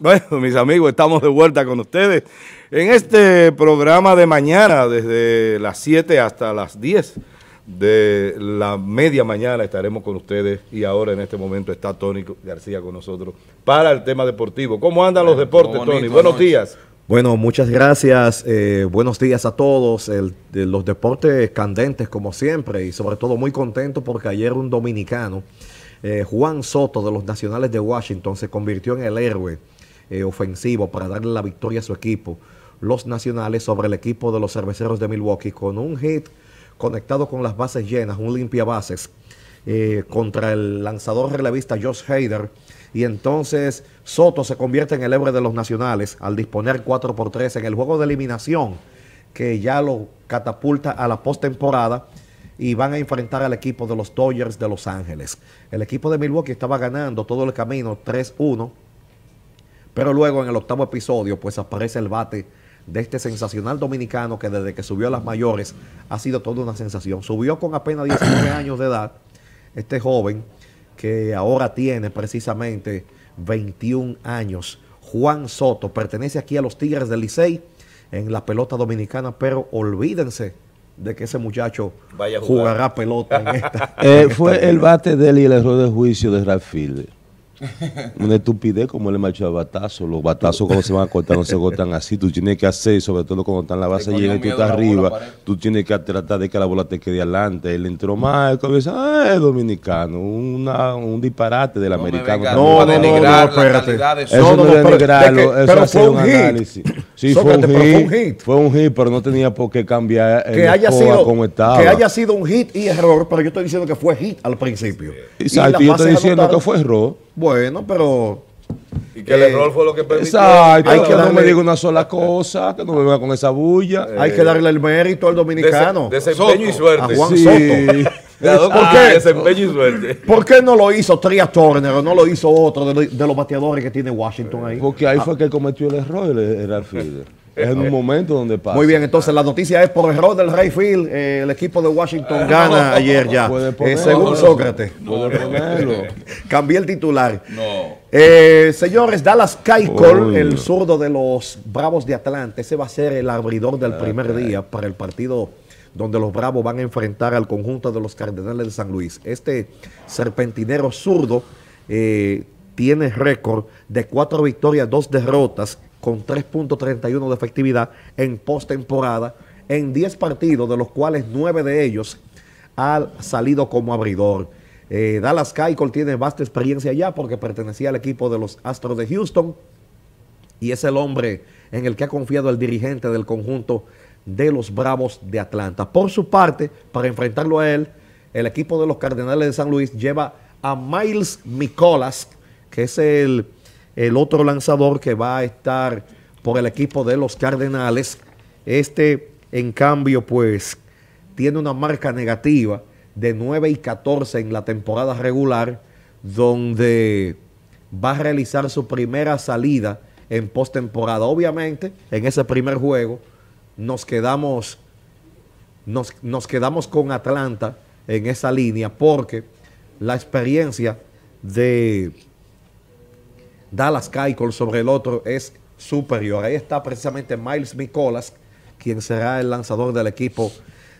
Bueno, mis amigos, estamos de vuelta con ustedes en este programa de mañana, desde las 7 hasta las 10 de la media mañana estaremos con ustedes y ahora en este momento está Tony García con nosotros para el tema deportivo. ¿Cómo andan los deportes, Tony? Buenos días. Bueno, muchas gracias. Eh, buenos días a todos. los deportes candentes como siempre y sobre todo muy contento porque ayer un dominicano, eh, Juan Soto de los Nacionales de Washington, se convirtió en el héroe eh, ofensivo para darle la victoria a su equipo, los Nacionales, sobre el equipo de los Cerveceros de Milwaukee con un hit conectado con las bases llenas, un limpia bases, eh, contra el lanzador relevista Josh Hader. Y entonces Soto se convierte en el héroe de los nacionales al disponer 4 por 3 en el juego de eliminación que ya lo catapulta a la postemporada y van a enfrentar al equipo de los Dodgers de Los Ángeles. El equipo de Milwaukee estaba ganando todo el camino 3-1, pero luego en el octavo episodio pues aparece el bate de este sensacional dominicano que desde que subió a las mayores ha sido toda una sensación. Subió con apenas 19 años de edad, este joven que ahora tiene precisamente 21 años. Juan Soto pertenece aquí a los Tigres del Licey en la pelota dominicana, pero olvídense de que ese muchacho jugará pelota en esta. Eh, fue el bate de él y el error de juicio de Ralph Una estupidez como el macho de batazo. Los batazos cuando se van a cortar no se cortan así. Tú tienes que hacer, sobre todo cuando está en la base llena y tú estás arriba, tú tienes que tratar de que la bola te quede adelante. Él entró mal, comienza, ah, es dominicano, una, un disparate del americano. No, no, no, no, espérate. Eso no, es denigrarlo, eso es un, análisis. Sí, fue, un hit, fue un hit. pero no tenía por qué cambiar el que haya sido, como estaba. Que haya sido un hit y error, pero yo estoy diciendo que fue hit al principio. Exacto, y yo estoy diciendo que fue error. Bueno, pero... Y que el eh, error fue lo que permitió. Exacto, hay que no me diga una sola cosa, que no me venga con esa bulla. hay que darle el mérito al dominicano. desempeño y suerte. A Juan Soto. ¿Por qué? Desempeño y suerte. ¿Por qué no lo hizo Trias Turner o no lo hizo otro de, los bateadores que tiene Washington ahí? Porque ahí fue que cometió el error el, el es en un momento donde pasa. Muy bien, entonces la noticia es por error del Rayfield, eh, el equipo de Washington gana ayer ya. Eh, según Sócrates. Cambié el titular. No. Eh, señores, Dallas Keuchel, el zurdo de los Bravos de Atlanta, ese va a ser el abridor del primer día para el partido donde los Bravos van a enfrentar al conjunto de los Cardenales de San Luis. Este serpentinero zurdo tiene récord de cuatro victorias, dos derrotas con 3.31 de efectividad en postemporada en 10 partidos, de los cuales 9 de ellos han salido como abridor. Eh, Dallas Keuchel tiene vasta experiencia ya porque pertenecía al equipo de los Astros de Houston y es el hombre en el que ha confiado el dirigente del conjunto de los Bravos de Atlanta. Por su parte, para enfrentarlo a él, el equipo de los Cardenales de San Luis lleva a Miles Mikolas, que es el el otro lanzador que va a estar por el equipo de los Cardenales. Este, en cambio, pues tiene una marca negativa de 9 y 14 en la temporada regular, donde va a realizar su primera salida en postemporada. Obviamente, en ese primer juego nos quedamos, nos, nos quedamos con Atlanta en esa línea porque la experiencia de Dallas Keuchel sobre el otro es superior. Ahí está precisamente Miles Nicolas, quien será el lanzador del equipo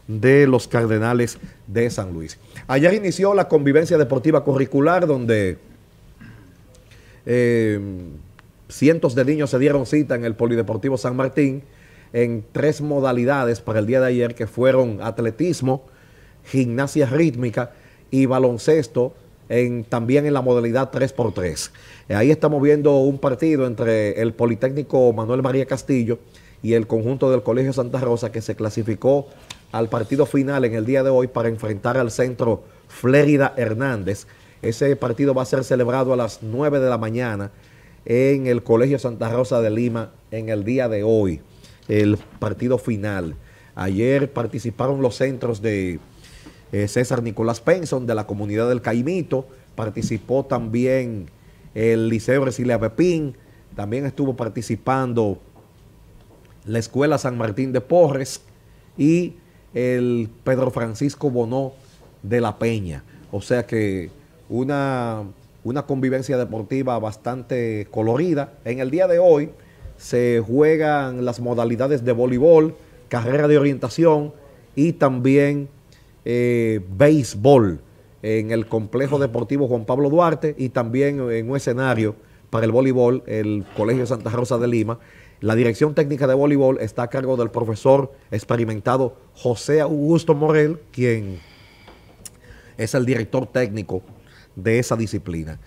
de los Cardenales de San Luis. Ayer inició la convivencia deportiva curricular donde eh, cientos de niños se dieron cita en el Polideportivo San Martín en tres modalidades para el día de ayer que fueron atletismo, gimnasia rítmica y baloncesto también en la modalidad 3x3. Eh, ahí estamos viendo un partido entre el Politécnico Manuel María Castillo y el conjunto del Colegio Santa Rosa que se clasificó al partido final en el día de hoy para enfrentar al centro Flérida Hernández. Ese partido va a ser celebrado a las 9 de la mañana en el Colegio Santa Rosa de Lima en el día de hoy, el partido final. Ayer participaron los centros de eh, César Nicolás Penson de la comunidad del Caimito, participó también el Liceo Brasilia Pepín, también estuvo participando la Escuela San Martín de Porres y el Pedro Francisco Bonó de la Peña. O sea que una una convivencia deportiva bastante colorida. En el día de hoy se juegan las modalidades de voleibol, carrera de orientación y también eh, béisbol en el complejo deportivo Juan Pablo Duarte y también en un escenario para el voleibol, el Colegio Santa Rosa de Lima. La dirección técnica de voleibol está a cargo del profesor experimentado José Augusto Morel, quien es el director técnico de esa disciplina.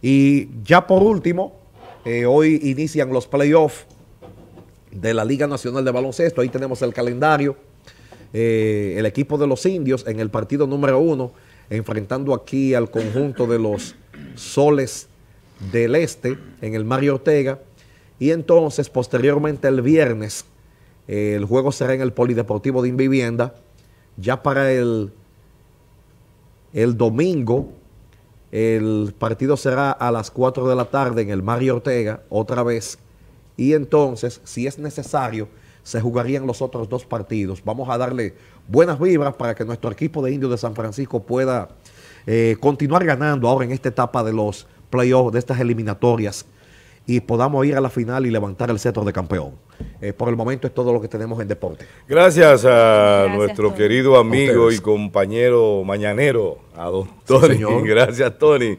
Y ya por último, eh, hoy inician los playoffs de la Liga Nacional de Baloncesto. Ahí tenemos el calendario. Eh, el equipo de los indios en el partido número uno, enfrentando aquí al conjunto de los soles del Este en el Mario Ortega. Y entonces, posteriormente, el viernes, eh, el juego será en el Polideportivo de Invivienda. Ya para el, el domingo, el partido será a las 4 de la tarde en el Mario Ortega, otra vez. Y entonces, si es necesario, se jugarían los otros dos partidos. Vamos a darle buenas vibras para que nuestro equipo de indios de San Francisco pueda eh, continuar ganando ahora en esta etapa de los playoffs, de estas eliminatorias, y podamos ir a la final y levantar el cetro de campeón. Eh, por el momento es todo lo que tenemos en deporte. Gracias a nuestro querido amigo y compañero mañanero, a don Tony. Gracias, Tony.